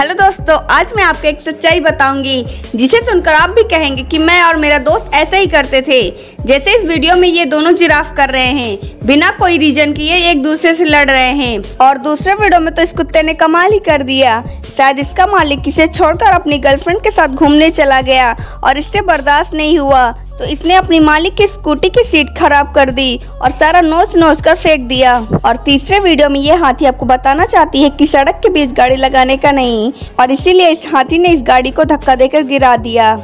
Hello दोस्तों, आज मैं आपको एक सच्चाई बताऊँगी, जिसे सुनकर आप भी कहेंगे कि मैं और मेरा दोस्त ऐसे ही करते थे। जैसे इस वीडियो में ये दोनों जिराफ कर रहे हैं, बिना कोई रीजन के ये एक दूसरे से लड़ रहे हैं। और दूसरे वीडियो में तो इस कुत्ते ने कमाल ही कर दिया। शायद इसका मालिक इसे छोड़कर अपनी गर्लफ्रेंड के साथ घूमने चला गया और इससे बर्दाश्त नहीं हुआ। तो इसने अपनी मालिक की स्कूटी की सीट खराब कर दी और सारा नोच नोच कर फेंक दिया। और तीसरे वीडियो में ये हाथी आपको बताना चाहती है कि सड़क के बीच गाड़ी लगाने का नहीं, और इसीलिए इस हाथी ने इस गाड़ी को धक्का देकर गिरा दिया।